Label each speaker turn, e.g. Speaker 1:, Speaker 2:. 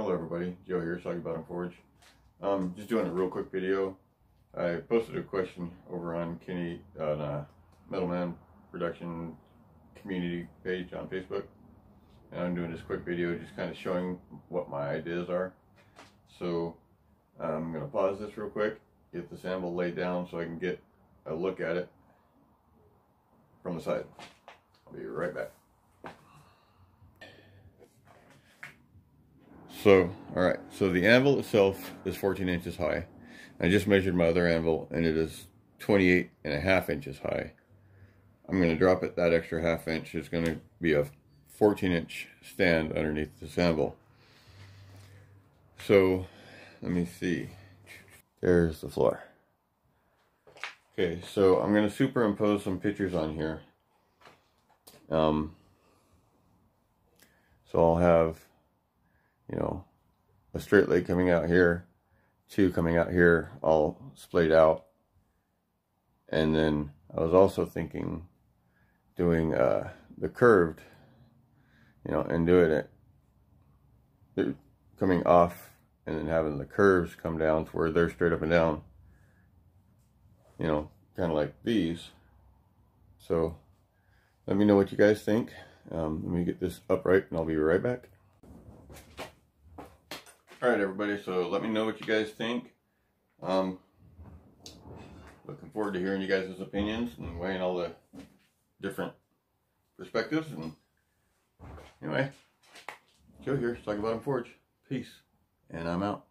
Speaker 1: Hello everybody, Joe here, Soggy Bottom Forge. Um, just doing a real quick video. I posted a question over on Kenny, on uh, Metalman Production community page on Facebook. And I'm doing this quick video just kind of showing what my ideas are. So I'm going to pause this real quick, get the sample laid down so I can get a look at it from the side. I'll be right back. So, all right, so the anvil itself is 14 inches high. I just measured my other anvil and it is 28 and a half inches high. I'm going to drop it that extra half inch. It's going to be a 14 inch stand underneath this anvil. So, let me see. There's the floor. Okay, so I'm going to superimpose some pictures on here. Um, so I'll have you know, a straight leg coming out here, two coming out here, all splayed out. And then I was also thinking doing uh, the curved, you know, and doing it coming off and then having the curves come down to where they're straight up and down, you know, kind of like these. So let me know what you guys think. Um, let me get this upright and I'll be right back. All right, everybody. So let me know what you guys think. Um, looking forward to hearing you guys' opinions and weighing all the different perspectives. And anyway, Joe here, Soggy Bottom Forge. Peace. And I'm out.